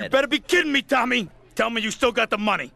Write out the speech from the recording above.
You better be kidding me, Tommy! Tell me you still got the money.